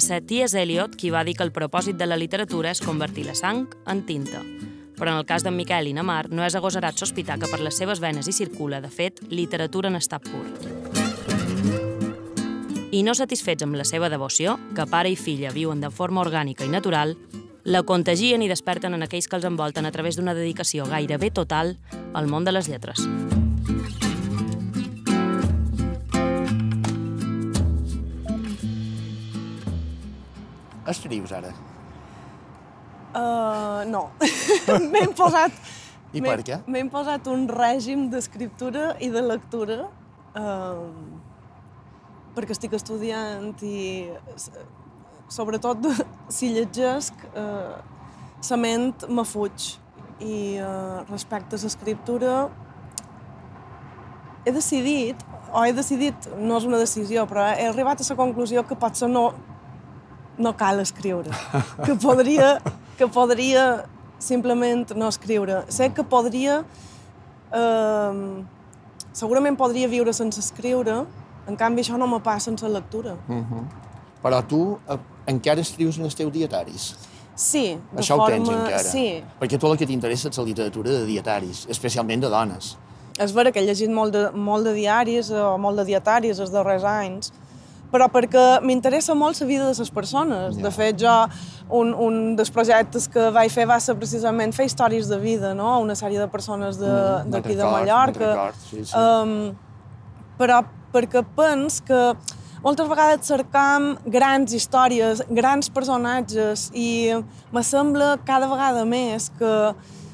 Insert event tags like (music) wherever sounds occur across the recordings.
Ser T.S. Eliot qui va dir que el propòsit de la literatura és convertir la sang en tinta. Però en el cas d'en Miquel i Namar no és agosarat sospitar que per les seves venes hi circula, de fet, literatura en estat pur. I no satisfets amb la seva devoció, que pare i filla viuen de forma orgànica i natural, la contagien i desperten en aquells que els envolten a través d'una dedicació gairebé total al món de les lletres. Escrius ara? Uh, no. (laughs) M'he posat... (laughs) I per què? M'he posat un règim d'escriptura i de lectura uh, perquè estic estudiant i sobretot (laughs) si llegesc uh, la ment me fuig i uh, respecte a l'escriptura he decidit, o he decidit, no és una decisió, però he arribat a la conclusió que potser no, no cal escriure. Que podria, que podria simplement no escriure. Sé que podria... Eh, segurament podria viure sense escriure, en canvi això no me passa sense lectura. Mm. Però tu eh, encara escrius en els teus dietaris. Sí, de Això ho forma... tens encara. Sí, Perquè tu el que t'interessa és la literatura de dietaris, especialment de dones. és vera que he llegit molt de, molt de diaris o molt de dietaris els darrers anys, però perquè m'interessa molt la vida de les persones. Ja. De fet, jo, un, un dels projectes que vaig fer va ser precisament fer històries de vida, no? Una sèrie de persones de- Mm, d'aquí de, me'n record, Mallorca. record, sí, sí. Um, però perquè pens que moltes vegades cercam grans històries, grans personatges i me sembla cada vegada més que mm,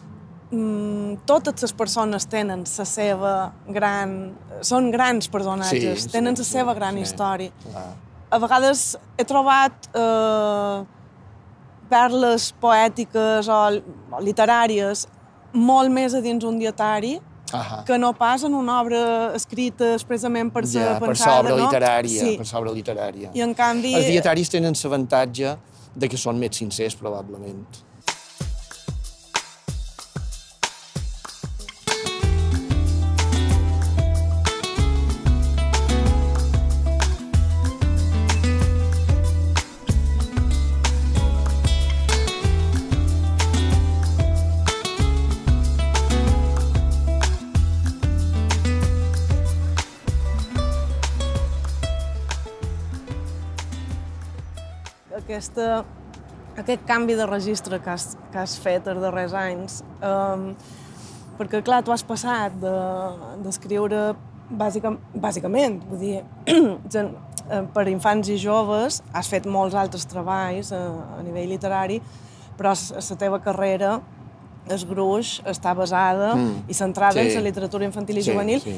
totes les persones tenen la seva gran... són grans personatges, Sí, tenen la seva gran sí. història. Clar. A vegades he trobat eh, perles poètiques o, o literàries molt més a dins un dietari Ahà. que no pas en una obra escrita expressament per ser ja, per pensada, sobre no? literària, Sí. per sobre literària. I en canvi... Els dietaris tenen l'avantatge de que són més sincers, probablement. Aquesta, aquest canvi de registre que has, que has fet els darrers anys, um, perquè, clar, tu has passat de- d'escriure de, bàsicament, bàsicament, vull dir, (clears throat) eh, per infants i joves, has fet molts altres treballs a, a nivell literari, però la teva carrera, el gruix, està basada Mm. i centrada Sí. en la literatura infantil i Sí, juvenil, sí.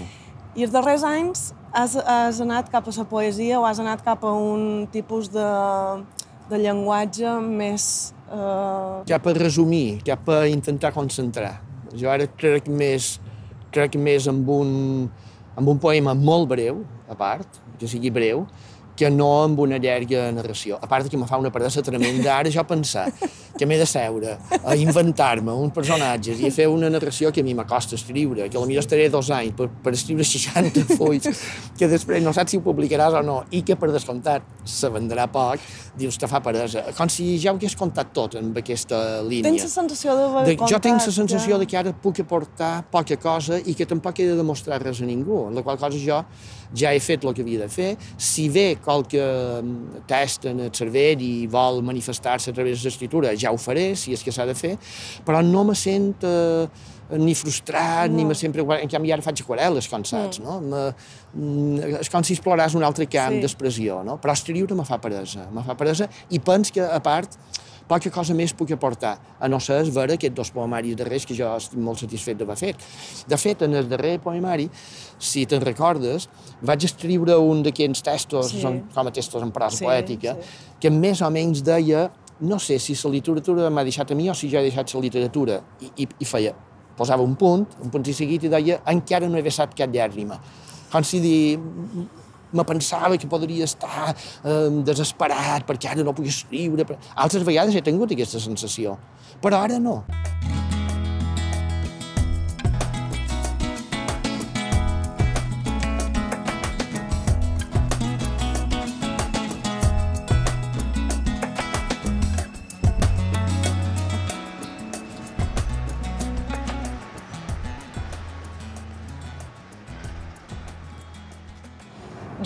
i els darrers anys has, has anat cap a la poesia o has anat cap a un tipus de, de llenguatge més... Eh, Cap a resumir, cap a intentar concentrar. Jo ara crec més, crec més amb un, amb un poema molt breu, a part, que sigui breu, que no amb una llarga narració. A part que me fa una peresa tremenda ara jo pensar que m'he de seure a inventar-me uns personatges i a fer una narració que a mi m'acosta escriure, que potser estaré dos anys per, per escriure 60 (laughs) fulls, que després no saps si ho publicaràs o no, i que per descomptat se vendrà poc, dius, te fa peresa. Com si ja ho hagués contat tot en aquesta línia. tens la sensació d'haver De, jo tinc la contat sensació ja. de que ara puc aportar poca cosa i que tampoc he de demostrar res a ningú, amb la qual cosa jo ja he fet el que havia de fer. Si ve qualque mm, test en el cervell i vol manifestar-se a través de l'escriptura, ja ho faré, si és que s'ha de fer, però no me sent eh, ni frustrat, no. ni me sempre... En canvi, ara faig aquarel·les, com saps, no? Me, mm, és com si exploràs un altre camp Sí. d'expressió, no? Però escriure me fa peresa, me fa peresa, i pens que, a part, poca cosa més puc aportar, a no ser veure aquests dos poemaris darrers que jo estic molt satisfet d'haver fet. De fet, en el darrer poemari, si te'n recordes, vaig escriure un d'aquests textos, Sí. són com a textos en prosa Sí, poètica, sí. que més o menys deia, no sé si la literatura m'ha deixat a mi o si jo he deixat la literatura, i, i, i feia, posava un punt, un punt i seguit, i deia, encara no he vessat cap llàgrima. Com si dir, me pensava que podria estar eh, desesperat perquè ara no puc escriure. Altres vegades he tingut aquesta sensació, però ara no.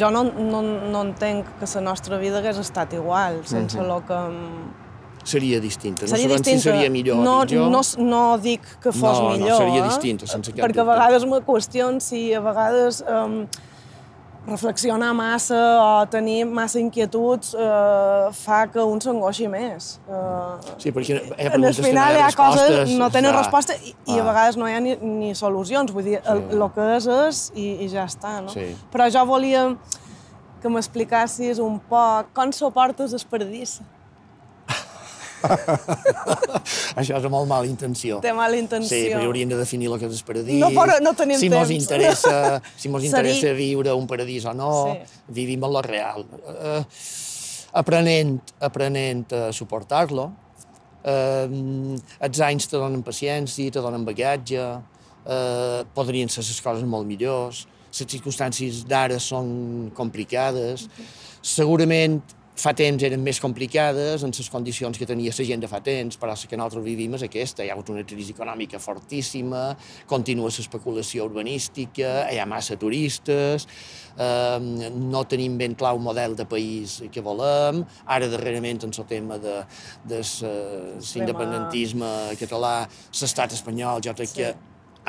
Jo no, no, no entenc que la nostra vida hagués estat igual, sense mm -hmm. lo que... Seria distinta. Seria no sabem distinta. si seria millor no, o no, no dic que fos No, no, millor, seria eh? distinta, sense cap Perquè a vegades me qüestiono si a vegades um, reflexionar massa o tenir massa inquietuds uh, fa que un s'angoixi més. Uh, Sí, perquè hi ha preguntes que no hi ha ha coses respostes, no tenen clar, resposta i, i a clar. vegades no hi ha ni, ni solucions. Vull dir, el, el que és és i, i ja està, no? Sí. Però jo volia que m'explicassis un poc com suportes el paradís. (laughs) Això és amb molt mala intenció. Té mala intenció. Sí, però hauríem de definir el que és el paradís. No, però no tenim si mos temps. interessa, (laughs) si mos Seria- interessa viure un paradís o no, Sí. vivim en lo real. Uh, aprenent, aprenent a suportar-lo. Uh, els anys te donen paciència, te donen bagatge, uh, podrien ser les coses molt millors, les circumstàncies d'ara són complicades, segurament fa temps eren més complicades en les condicions que tenia la gent de fa temps, però la que nosaltres vivim és aquesta. Hi ha hagut una crisi econòmica fortíssima, continua l'especulació urbanística, hi ha massa turistes, eh, no tenim ben clar un model de país que volem, ara darrerament en el tema de, de l'independentisme català, l'estat espanyol jo crec sí. que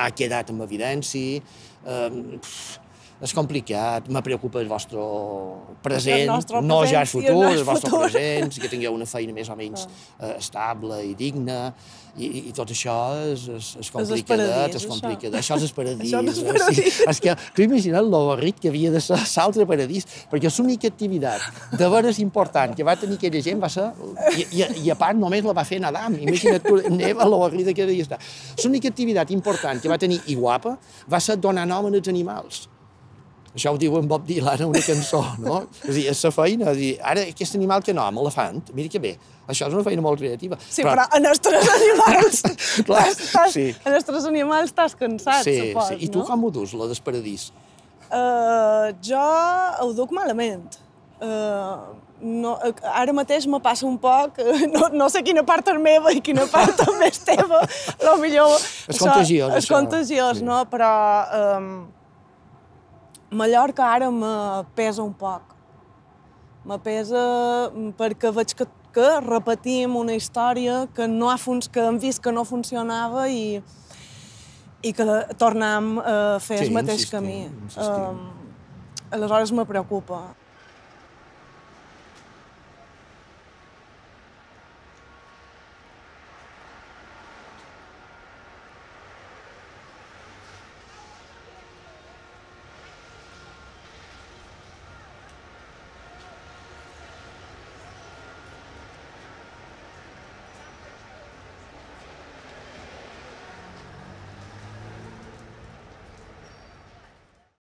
ha quedat amb evidència, eh, pff, és complicat, me preocupa el vostre present, El nostre no ja el present el futur, el nostre vostre futur. present, que (laughs) tingueu una feina més o menys eh, estable i digna, i, i, tot això és, és, és complicadet, paradís, és això. Això és el (laughs) paradís. Això és el eh, paradís. Sí. És que tu imagina't l'avorrit que havia de ser (laughs) l'altre paradís, perquè l'única activitat de veres important que va tenir aquella gent va ser, i, i, i a part només la va fer Nadam, imagina't tu, neva l'avorrida que devia estar. L'única activitat important que va tenir i guapa va ser donar nom als animals. Això ho diu en Bob Dylan en una cançó, no? És a dir, és la feina, és dir, ara aquest animal que nom, elefant, mira que bé, això és una feina molt creativa. Sí, però, en els tres animals... (laughs) Clar, t'has- sí. En els tres animals t'has cansat, sí, supos, sí. I tu no? com ho dus, la del paradís? Uh, jo ho duc malament. Uh, no, ara mateix me passa un poc, uh, no, no sé quina part és meva i quina part (laughs) també és teva, lo millor... És contagiós, És això. contagiós, Sí. no? Però um, Mallorca ara me pesa un poc. Me pesa perquè veig que, que repetim una història que, no ha fun que hem vist que no funcionava i, i que tornem a fer Sí, el mateix insistim, camí. insistim. Um, aleshores me preocupa.